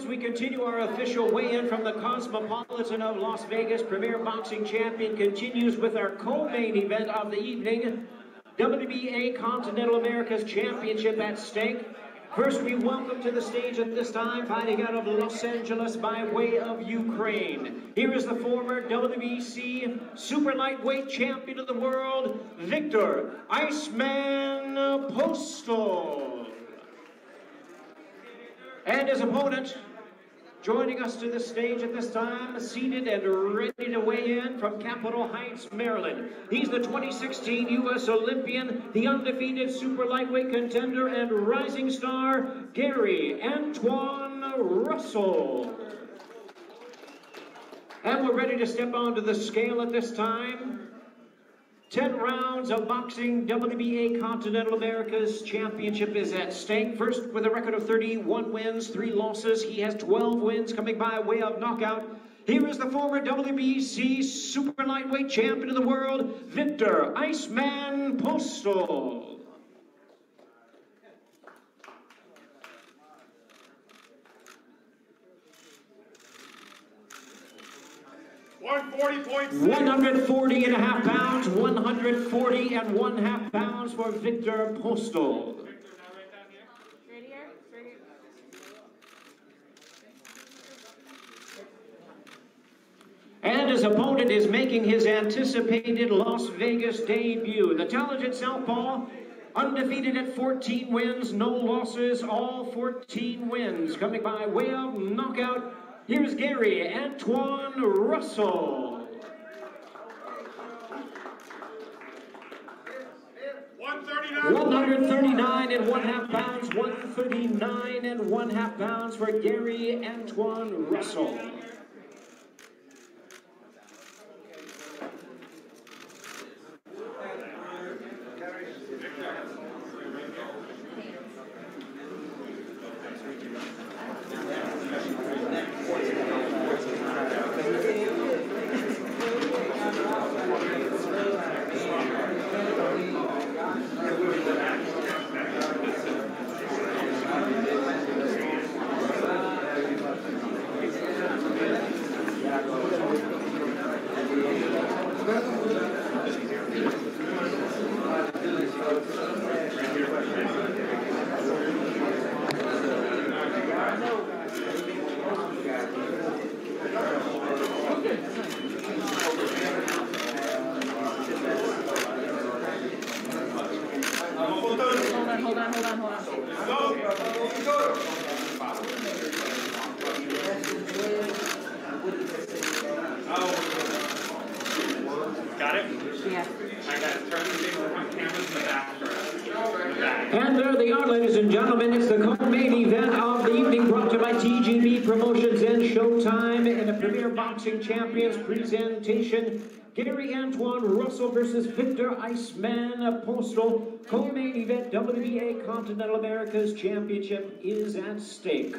as we continue our official weigh-in from the Cosmopolitan of Las Vegas, Premier Boxing Champion continues with our co-main event of the evening, WBA Continental America's Championship at stake. First, we welcome to the stage at this time, fighting out of Los Angeles by way of Ukraine. Here is the former WBC Super Lightweight Champion of the World, Viktor Iceman Postol. And his opponent, joining us to the stage at this time, seated and ready to weigh in from Capitol Heights, Maryland. He's the 2016 U.S. Olympian, the undefeated super lightweight contender, and rising star, Gary Antuanne Russell. And we're ready to step onto the scale at this time. 10 rounds of boxing WBA Continental America's Championship is at stake. First, with a record of 31 wins, 3 losses, he has 12 wins coming by way of knockout. Here is the former WBC Super Lightweight Champion of the World, Viktor Iceman Postol. 140 and a half pounds, 140 and one half pounds for Viktor Postol. And his opponent is making his anticipated Las Vegas debut. The talented Southpaw, undefeated at 14 wins, no losses, all 14 wins, coming by way of knockout Here's Gary Antuanne Russell. 139 and one half pounds, 139 and one half pounds for Gary Antuanne Russell. It? Yeah. I got to turn the cameras And uh, there they are, ladies and gentlemen. It's the co-main event of the evening brought to you by TGB Promotions and Showtime and a Premier Boxing Champions presentation. Gary Antuanne Russell versus Viktor Iceman Postol. Co-main event WBA Continental America's Championship is at stake.